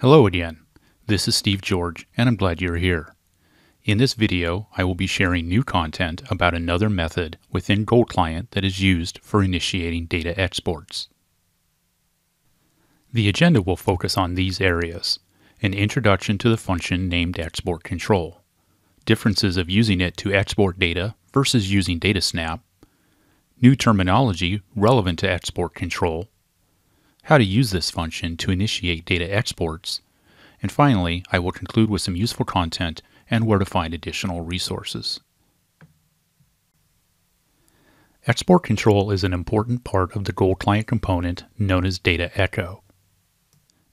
Hello again. This is Steve George, and I'm glad you're here. In this video, I will be sharing new content about another method within Gold Client that is used for initiating data exports. The agenda will focus on these areas. An introduction to the function named Export Control, differences of using it to export data versus using DataSnap, new terminology relevant to export control, how to use this function to initiate data exports, and finally, I will conclude with some useful content and where to find additional resources. Export control is an important part of the Gold Client component known as Data Echo.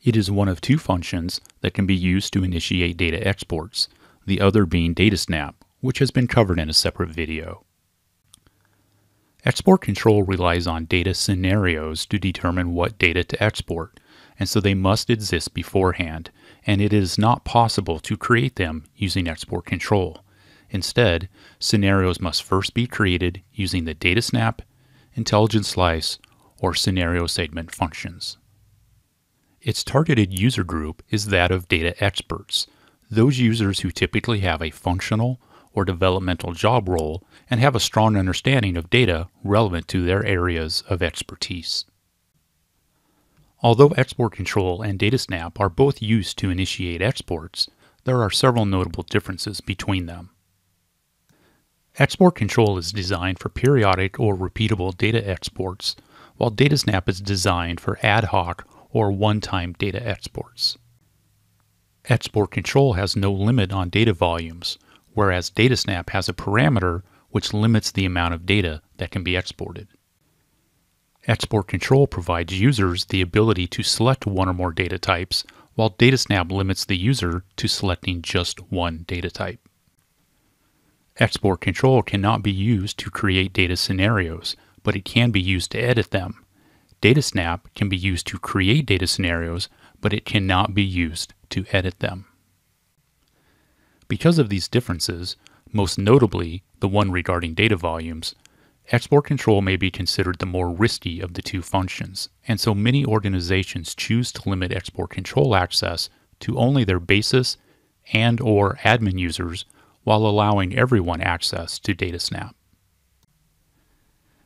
It is one of two functions that can be used to initiate data exports, the other being DataSnap, which has been covered in a separate video. Export control relies on data scenarios to determine what data to export, and so they must exist beforehand, and it is not possible to create them using export control. Instead, scenarios must first be created using the data snap, Intelligent Slice, or Scenario Segment functions. Its targeted user group is that of data experts, those users who typically have a functional or developmental job role and have a strong understanding of data relevant to their areas of expertise. Although export control and DataSnap are both used to initiate exports, there are several notable differences between them. Export control is designed for periodic or repeatable data exports, while DataSnap is designed for ad hoc or one-time data exports. Export control has no limit on data volumes, whereas DataSnap has a parameter which limits the amount of data that can be exported. Export control provides users the ability to select one or more data types, while DataSnap limits the user to selecting just one data type. Export control cannot be used to create data scenarios, but it can be used to edit them. DataSnap can be used to create data scenarios, but it cannot be used to edit them. Because of these differences, most notably the one regarding data volumes, export control may be considered the more risky of the two functions, and so many organizations choose to limit export control access to only their basis and or admin users while allowing everyone access to DataSnap.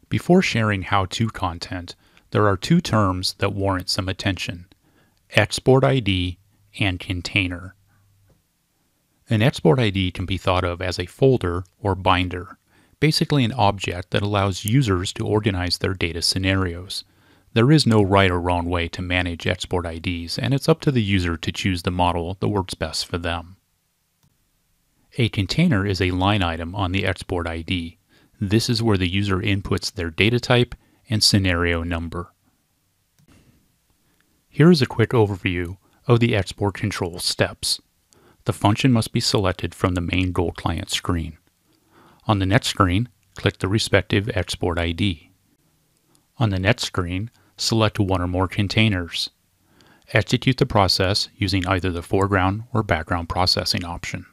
Before sharing how-to content, there are two terms that warrant some attention, export ID and container. An export ID can be thought of as a folder or binder, basically an object that allows users to organize their data scenarios. There is no right or wrong way to manage export IDs, and it's up to the user to choose the model that works best for them. A container is a line item on the export ID. This is where the user inputs their data type and scenario number. Here is a quick overview of the export control steps the function must be selected from the main Gold Client screen. On the next screen, click the respective export ID. On the next screen, select one or more containers. Execute the process using either the foreground or background processing option.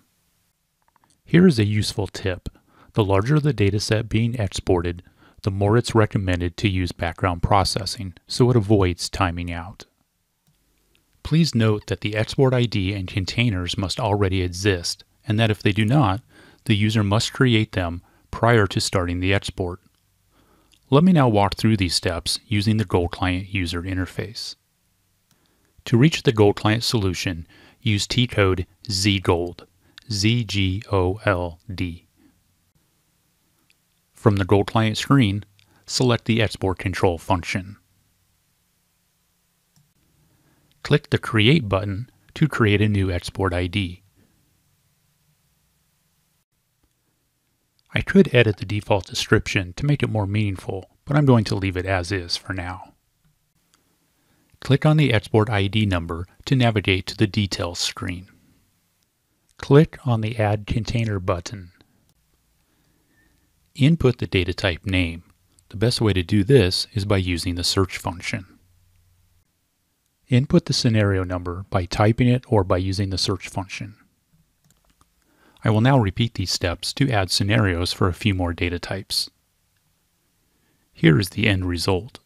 Here is a useful tip. The larger the dataset being exported, the more it's recommended to use background processing so it avoids timing out. Please note that the export ID and containers must already exist, and that if they do not, the user must create them prior to starting the export. Let me now walk through these steps using the Gold Client user interface. To reach the Gold Client solution, use T-code ZGOLD, Z-G-O-L-D. From the Gold Client screen, select the Export Control function. Click the Create button to create a new export ID. I could edit the default description to make it more meaningful, but I'm going to leave it as is for now. Click on the export ID number to navigate to the Details screen. Click on the Add Container button. Input the data type name. The best way to do this is by using the search function. Input the scenario number by typing it or by using the search function. I will now repeat these steps to add scenarios for a few more data types. Here is the end result.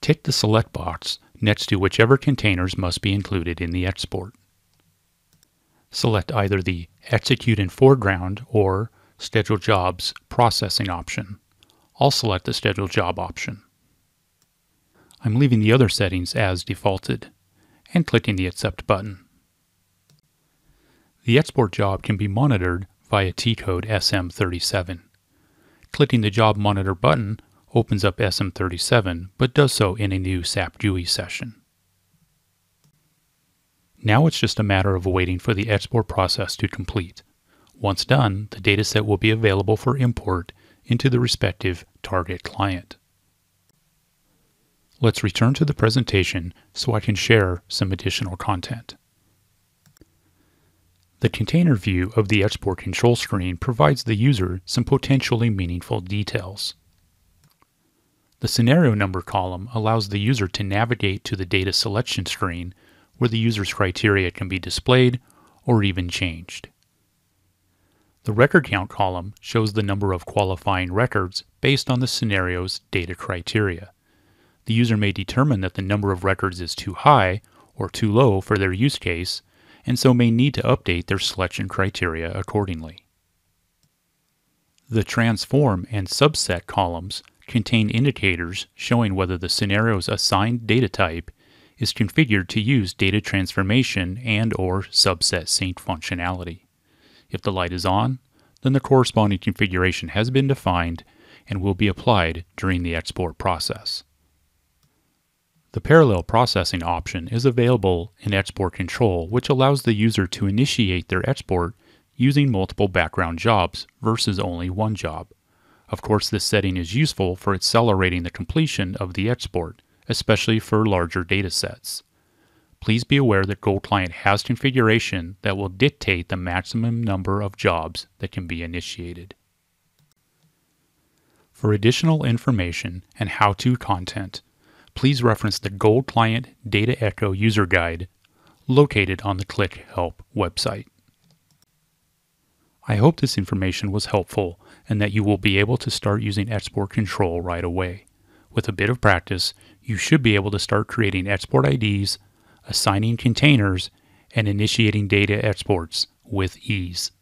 Tick the select box next to whichever containers must be included in the export. Select either the Execute in Foreground or Schedule Jobs Processing option. I'll select the Schedule Job option. I'm leaving the other settings as defaulted and clicking the Accept button. The export job can be monitored via T-code SM37. Clicking the Job Monitor button opens up SM37, but does so in a new SAP GUI session. Now it's just a matter of waiting for the export process to complete. Once done, the dataset will be available for import into the respective target client. Let's return to the presentation so I can share some additional content. The container view of the export control screen provides the user some potentially meaningful details. The scenario number column allows the user to navigate to the data selection screen where the user's criteria can be displayed or even changed. The record count column shows the number of qualifying records based on the scenario's data criteria. The user may determine that the number of records is too high or too low for their use case, and so may need to update their selection criteria accordingly. The transform and subset columns contain indicators showing whether the scenario's assigned data type is configured to use data transformation and or subset sync functionality. If the light is on, then the corresponding configuration has been defined and will be applied during the export process. The parallel processing option is available in export control, which allows the user to initiate their export using multiple background jobs versus only one job. Of course, this setting is useful for accelerating the completion of the export, especially for larger data sets. Please be aware that Gold Client has configuration that will dictate the maximum number of jobs that can be initiated. For additional information and how-to content, please reference the Gold Client Data Echo User Guide located on the Qlik Help website. I hope this information was helpful and that you will be able to start using export control right away. With a bit of practice, you should be able to start creating export IDs, assigning containers, and initiating data exports with ease.